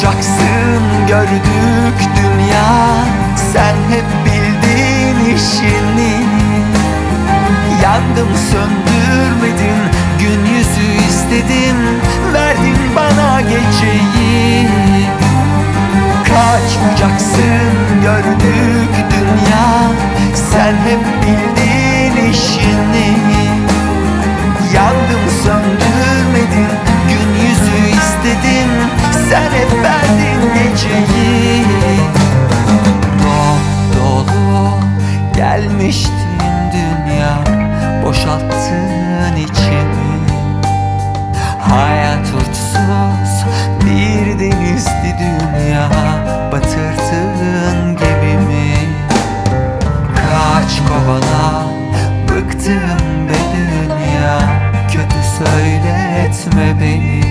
bucaksın gördük dünya. Sen hep bildin işini. Yandım söndürmedin gün yüzü istedim Verdin bana geceyi Hayat uçsuz bir denizdi dünya Batırdın gemimi Kaç kovala bıktım be dünya Kötü söyletme beni.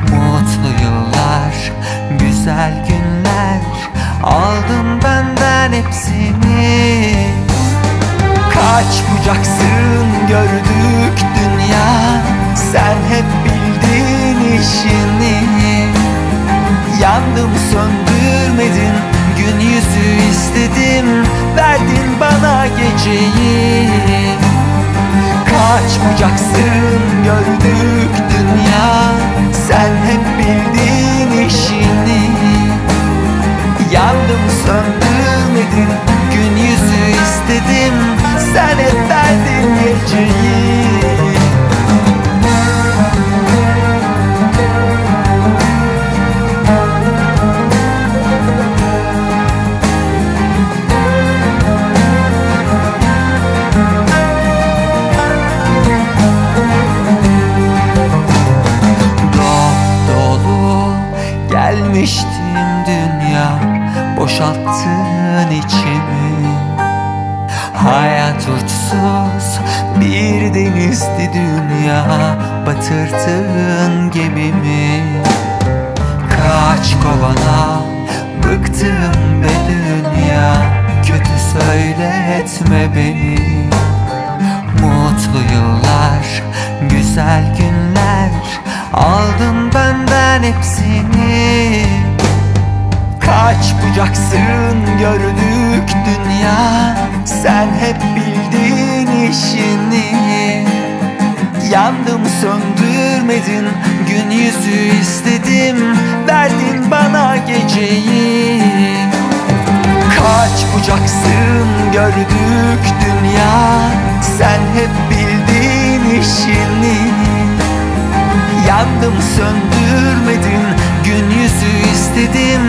Mutlu yıllar, güzel günler Aldın benden hepsini. Kaç bucaksın Yandım söndürmedin. Gün yüzü istedim. Verdin bana geceyi. Kaç bucaksın gördük dünya. Sen hep bildin işini Yandım söndürmedin. Gün yüzü istedim. Sen hep verdin geceyi gelmiştim dünya Boşalttın içimi. Hayat uçsuz bir denizdi dünya Batırdın gemimi. Kaç kovana bıktım be dünya Kötü söyletme beni. Mutlu yıllar, güzel günler Aldın benden hepsini Kaç bucaksın gördük dünya. Sen hep bildin işini. Yandım söndürmedin gün yüzü istedim. Verdin bana geceyi. Kaç bucaksın gördük dünya. Sen hep bildin işini. Yandım söndürmedin gün yüzü istedim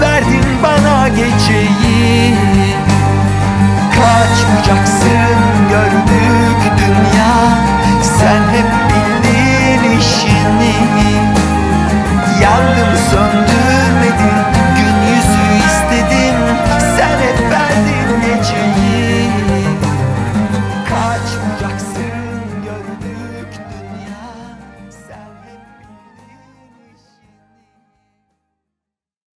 Verdin bana geceyi. Kaç bucaksın